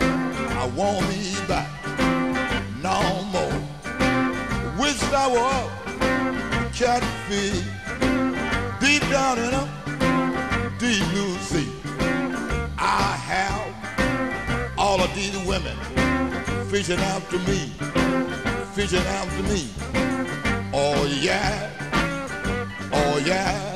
I won't be back no more. Wish I was catfish deep down in a deep blue sea. I have all of these women fishing after me, fishing after me. Oh yeah, oh yeah.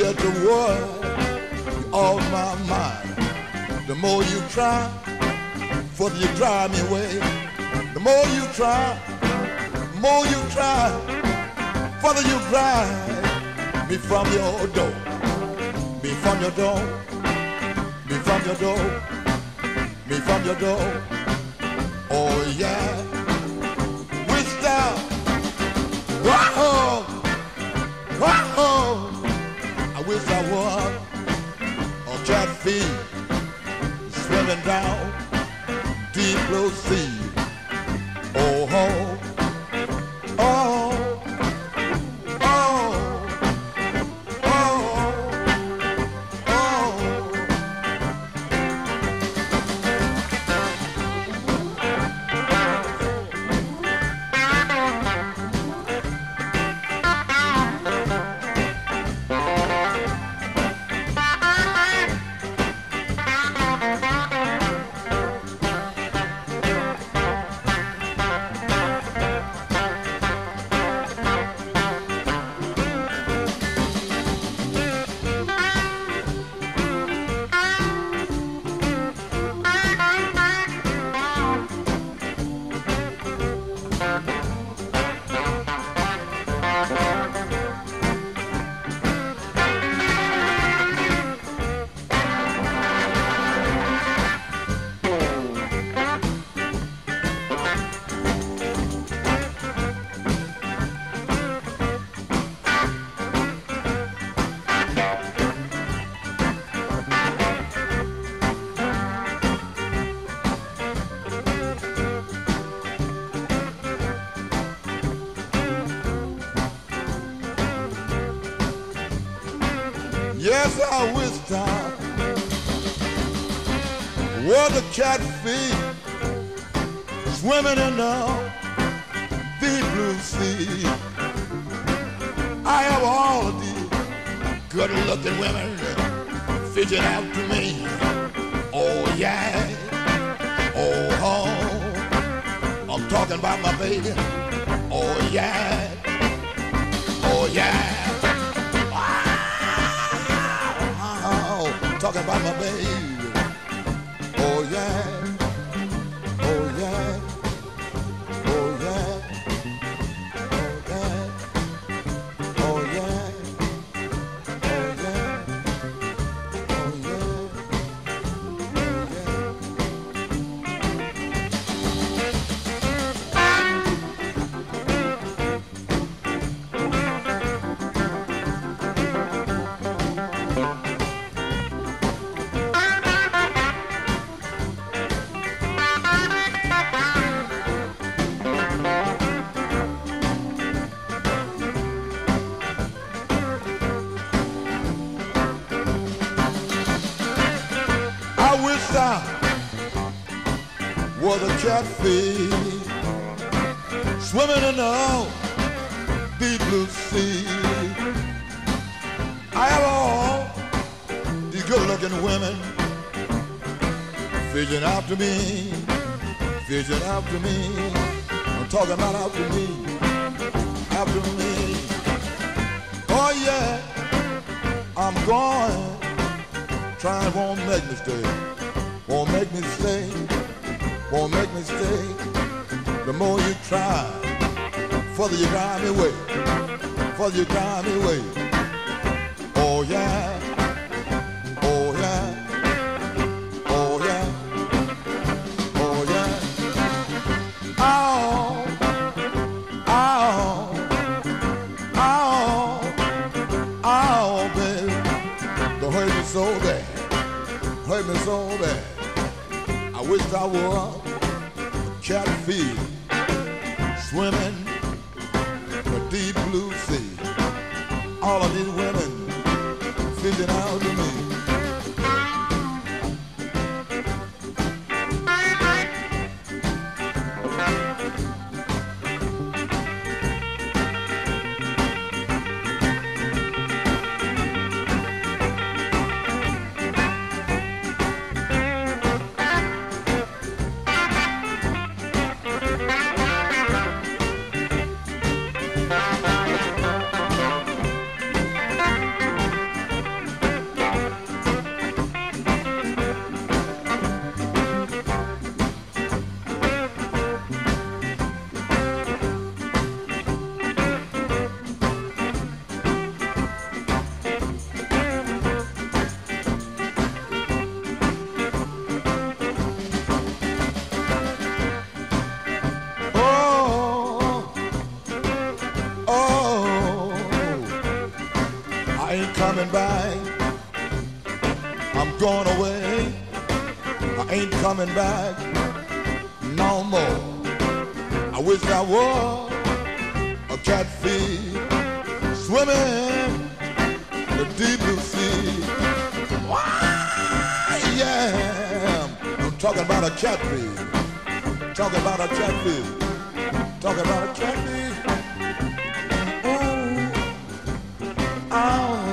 Just to worry off my mind. The more you try, further you drive me away. The more you try, the more you try, further you drive me from your door. Me from your door. Me from your door. Me from your door. Oh yeah. Wish down. Whoa. Whoa. I wish I was a catfish swimming down deep blue sea. Yes, I wish time was a catfish swimming in the deep blue sea. I have all of these good-looking women fishing out to me. Oh yeah, oh oh, I'm talking about my baby. Oh yeah, oh yeah. Talking about my baby. I was a catfish swimming in the deep blue sea. I have all these good-looking women fishing after me, fishing after me. I'm talking about after me, after me. Oh yeah, I'm going trying won't make me stay. Won't make me stay. Won't make me stay. The more you try, the further you drive me away. Further you drive me away. Oh yeah. Oh yeah. Oh yeah. Oh yeah. Oh. Oh. Oh. Oh, baby. Don't hurt me so bad. Hurt me so bad. I wish I were a catfish swimming the deep blue sea. All of these women coming back. I'm going away. I ain't coming back no more. I wish I was a catfish swimming in the deep blue sea. Why, yeah, I'm talking about a catfish. Talking about a catfish. Talking about a catfish. Ooh, oh.